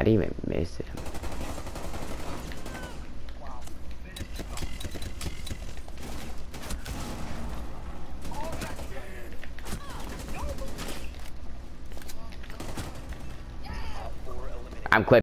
I didn't even miss him. I'm clipping.